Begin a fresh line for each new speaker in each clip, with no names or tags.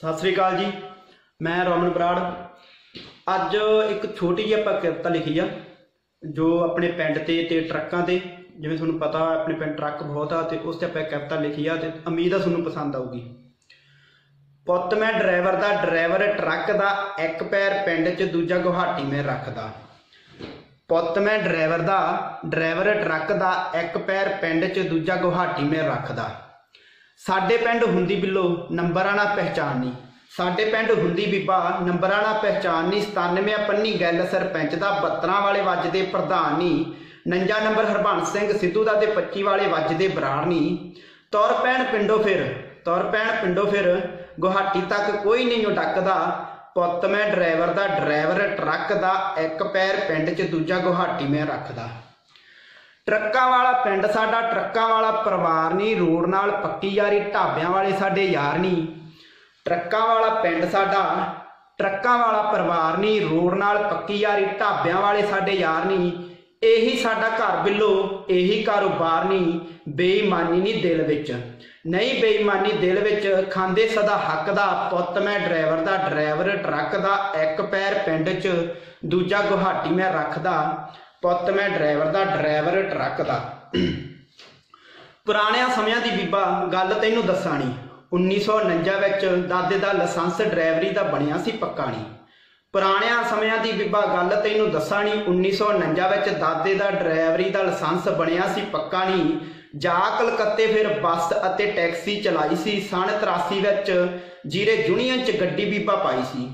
ਸਤਿ ਸ੍ਰੀ ਅਕਾਲ ਜੀ। ਮੈਂ ਰਮਨ ਬਰਾੜ। ਅੱਜ ਇੱਕ ਛੋਟੀ ਜਿਹੀ ਆਪਾਂ ਕਵਿਤਾ ਲਿਖੀ ਆ, ਜੋ ਆਪਣੇ ਪਿੰਡ ਤੇ ਤੇ ਟਰੱਕਾਂ ਤੇ, ਜਿਵੇਂ ਤੁਹਾਨੂੰ ਪਤਾ ਆਪਣੇ ਪਿੰਡ ਟਰੱਕ ਬਹੁਤ ਆ ਤੇ ਉਸ ਤੇ ਆਪਾਂ ਕਵਿਤਾ ਲਿਖੀ ਆ ਤੇ ਉਮੀਦ ਆ ਤੁਹਾਨੂੰ ਪਸੰਦ ਆਊਗੀ। ਪੁੱਤ ਮੈਂ ਡਰਾਈਵਰ ਦਾ ਡਰਾਈਵਰ, ਟਰੱਕ ਦਾ ਇੱਕ ਪੈਰ ਪਿੰਡ 'ਚ, ਦੂਜਾ ਗੁਹਾਟੀ ਮੈਂ ਰੱਖਦਾ। ਪੁੱਤ ਮੈਂ ਡਰਾਈਵਰ ਦਾ ਡਰਾਈਵਰ, ਟਰੱਕ ਦਾ ਇੱਕ ਪੈਰ ਪਿੰਡ 'ਚ, ਦੂਜਾ ਗੁਹਾਟੀ ਮੈਂ ਰੱਖਦਾ। ਸਾਡੇ ਪਿੰਡ ਹੁੰਦੀ ਬਿੱਲੋ ਨੰਬਰਾਂ ਨਾਲ ਪਹਿਚਾਨਨੀ ਸਾਡੇ ਪਿੰਡ ਹੁੰਦੀ ਬੀਬਾ ਨੰਬਰਾਂ ਨਾਲ ਪਹਿਚਾਨਨੀ 97 ਪੰਨੀ ਗੱਲ ਸਰਪੰਚ ਦਾ 72 ਵਾਲੇ ਵੱਜਦੇ ਪ੍ਰਧਾਨੀ 49 ਨੰਬਰ ਹਰਬੰਸ ਸਿੰਘ ਸਿੱਧੂ ਦਾ ਤੇ 25 ਵਾਲੇ ਵੱਜਦੇ ਬਰਾੜਨੀ ਤੌਰ ਪੈਣ ਪਿੰਡੋ ਫਿਰ, ਤੌਰ ਪੈਣ ਪਿੰਡੋ ਫਿਰ ਗੁਹਾਟੀ ਤੱਕ ਕੋਈ ਨਹੀਂ ਡੱਕਦਾ। ਪੁੱਤ ਮੈਂ ਡਰਾਈਵਰ ਦਾ, ਡਰਾਈਵਰ ਟਰੱਕ ਦਾ, ਇੱਕ ਪੈਰ ਪਿੰਡ 'ਚ ਦੂਜਾ ਗੁਹਾਟੀ ਮੈਂ ਰੱਖਦਾ। ਟਰੱਕਾਂ ਵਾਲਾ ਪਿੰਡ ਸਾਡਾ, ਟਰੱਕਾਂ ਵਾਲਾ ਪਰਿਵਾਰ ਨਹੀਂ, ਰੋਡ ਨਾਲ ਪੱਕੀ ਯਾਰੀ, ਢਾਬਿਆਂ ਵਾਲੇ ਸਾਡੇ ਯਾਰ ਨਹੀਂ। ਟਰੱਕਾਂ ਵਾਲਾ ਪਿੰਡ ਸਾਡਾ, ਟਰੱਕਾਂ ਵਾਲਾ ਪਰਿਵਾਰ ਨਹੀਂ, ਰੋਡ ਨਾਲ ਪੱਕੀ ਯਾਰੀ, ਢਾਬਿਆਂ ਵਾਲੇ ਸਾਡੇ ਯਾਰ ਨਹੀਂ। ਇਹੀ ਸਾਡਾ ਘਰ ਬਿੱਲੋ, ਇਹੀ ਕਾਰੋਬਾਰ ਨਹੀਂ, ਬੇਈਮਾਨੀ ਨਹੀਂ ਦਿਲ ਵਿੱਚ। ਨਹੀਂ ਬੇਈਮਾਨੀ ਦਿਲ ਵਿੱਚ ਖਾਂਦੇ ਸਦਾ ਹੱਕ ਦਾ, ਪੁੱਤ ਮੈਂ ਡਰਾਈਵਰ ਦਾ, ਡਰਾਈਵਰ ਟਰੱਕ ਦਾ, ਇੱਕ ਪੈਰ ਪਿੰਡ 'ਚ, ਦੂਜਾ ਗੁਹਾਟੀ ਮੈਂ ਰੱਖਦਾ। ਪੁੱਤ ਮੈਂ ਡਰਾਈਵਰ ਦਾ, ਡਰਾਈਵਰ ਟਰੱਕ ਦਾ। ਪੁਰਾਣਿਆਂ ਸਮਿਆਂ ਦੀ ਬੀਬਾ, ਗੱਲ ਤੈਨੂੰ ਦੱਸਾਣੀ। 1949 ਵਿੱਚ ਦਾਦੇ ਦਾ ਲਾਇਸੈਂਸ ਡਰਾਈਵਰੀ ਦਾ ਬਣਿਆ ਸੀ ਪੱਕਾ ਨਹੀਂ। ਪੁਰਾਣਿਆਂ ਸਮਿਆਂ ਦੀ ਬੀਬਾ, ਗੱਲ ਤੈਨੂੰ ਦੱਸਾਣੀ। 1949 ਵਿੱਚ ਦਾਦੇ ਦਾ ਡਰਾਈਵਰੀ ਦਾ ਲਾਇਸੈਂਸ ਬਣਿਆ ਸੀ ਪੱਕਾ ਨਹੀਂ। ਜਾ ਕਲਕੱਤੇ ਫਿਰ ਬੱਸ ਅਤੇ ਟੈਕਸੀ ਚਲਾਈ ਸੀ। ਸਨ 83 ਵਿੱਚ ਜੀਰੇ ਯੂਨੀਅਨ ਚ ਗੱਡੀ ਬੀਬਾ ਪਾਈ ਸੀ।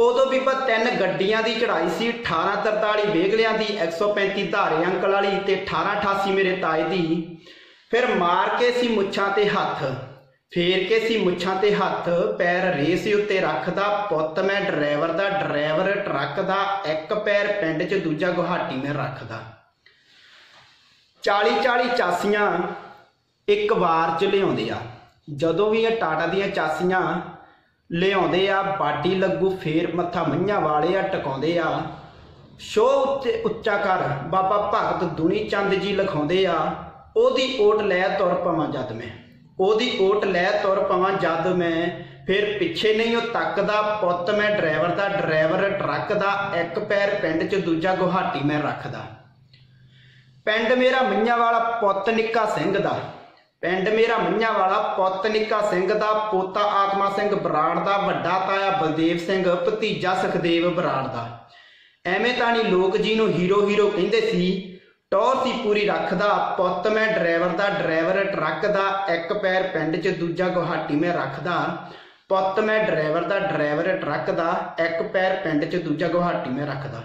ਉਦੋਂ ਬੀਬਾ ਤਿੰਨ ਗੱਡੀਆਂ ਦੀ ਚੜਾਈ ਸੀ 1843 ਵੇਗਲਿਆਂ ਦੀ 135 ਧਾਰੇ ਅੰਕਲ ਵਾਲੀ ਤੇ 1888 ਮੇਰੇ ਤਾਏ ਦੀ। ਫਿਰ ਮਾਰ ਕੇ ਸੀ ਮੁੱਛਾਂ ਤੇ ਹੱਥ, ਫੇਰ ਕੇ ਸੀ ਮੁੱਛਾਂ ਤੇ ਹੱਥ, ਪੈਰ ਰੇਸ ਉੱਤੇ ਰੱਖਦਾ, ਪੁੱਤ ਮੈਂ ਡਰਾਈਵਰ ਦਾ, ਡਰਾਈਵਰ ਟਰੱਕ ਦਾ, ਇੱਕ ਪੈਰ ਪਿੰਡ 'ਚ ਦੂਜਾ ਗੁਹਾਟੀ ਮੈਂ ਰੱਖਦਾ। 40 40 ਚਾਸੀਆਂ ਇੱਕ ਵਾਰ 'ਚ ਲਿਆਉਂਦੇ ਆ। ਜਦੋਂ ਵੀ ਇਹ ਟਾਟਾ ਦੀਆਂ ਚਾਸੀਆਂ ਲਿਆਉਂਦੇ ਆ, ਬਾਡੀ ਲੱਗੂ ਫੇਰ ਮੱਥਾ ਮਈਆਂ ਵਾਲੇ ਆ, ਟਿਕਾਉਂਦੇ ਆ। ਸ਼ੋ ਉੱਤੇ ਉੱਚਾ ਕਰ, ਬਾਬਾ ਭਗਤ ਦੁਨੀ ਚੰਦ ਜੀ ਲਿਖਾਉਂਦੇ ਆ, ਉਹਦੀ ਓਟ ਲੈ ਤੁਰ ਪਵਾਂ ਜਦ ਮੈਂ। ਉਹਦੀ ਓਟ ਲੈ ਤੁਰ ਪਵਾਂ ਜਦ ਮੈਂ। ਫਿਰ ਪਿੱਛੇ ਨਹੀਂ ਉਹ ਤੱਕਦਾ, ਪੁੱਤ ਮੈਂ ਡਰਾਈਵਰ ਦਾ ਡਰਾਈਵਰ, ਟਰੱਕ ਦਾ ਇੱਕ ਪੈਰ ਪਿੰਡ 'ਚ, ਦੂਜਾ ਗੁਹਾਟੀ ਮੈਂ ਰੱਖਦਾ। ਪਿੰਡ ਮੇਰਾ ਮਈਆਂ ਵਾਲਾ ਪੁੱਤ ਨਿੱਕਾ ਸਿੰਘ ਦਾ। ਪਿੰਡ ਮੇਰਾ ਮਈਆਂ ਵਾਲਾ ਪੁੱਤ ਨਿੱਕਾ ਸਿੰਘ ਦਾ ਪੋਤਾ ਆਤਮਾ ਸਿੰਘ ਬਰਾੜ ਦਾ, ਵੱਡਾ ਤਾਇਆ ਬਲਦੇਵ ਸਿੰਘ, ਭਤੀਜਾ ਸੁਖਦੇਵ ਬਰਾੜ ਦਾ। ਐਵੇਂ ਤਾਂ ਨਹੀਂ ਲੋਕ ਜੀ ਨੂੰ ਹੀਰੋ ਹੀਰੋ ਕਹਿੰਦੇ ਸੀ, ਟੌਰ ਸੀ ਪੂਰੀ ਰੱਖਦਾ, ਪੁੱਤ ਮੈਂ ਡਰਾਈਵਰ ਦਾ, ਡਰਾਈਵਰ ਟਰੱਕ ਦਾ, ਇੱਕ ਪੈਰ ਪਿੰਡ 'ਚ, ਦੂਜਾ ਗੁਹਾਟੀ ਮੈਂ ਰੱਖਦਾ। ਪੁੱਤ ਮੈਂ ਡਰਾਈਵਰ ਦਾ, ਡਰਾਈਵਰ ਟਰੱਕ ਦਾ, ਇੱਕ ਪੈਰ ਪਿੰਡ 'ਚ, ਦੂਜਾ ਗੁਹਾਟੀ ਮੈਂ ਰੱਖਦਾ।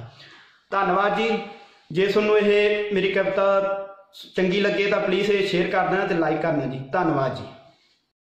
ਧੰਨਵਾਦ ਜੀ। ਜੇ ਤੁਹਾਨੂੰ ਇਹ ਮੇਰੀ ਕਵਿਤਾ ਚੰਗੀ ਲੱਗੇ ਤਾਂ ਪਲੀਜ਼ ਇਹ ਸ਼ੇਅਰ ਕਰ ਦੇਣਾ ਤੇ ਲਾਈਕ ਕਰਨਾ ਜੀ। ਧੰਨਵਾਦ ਜੀ।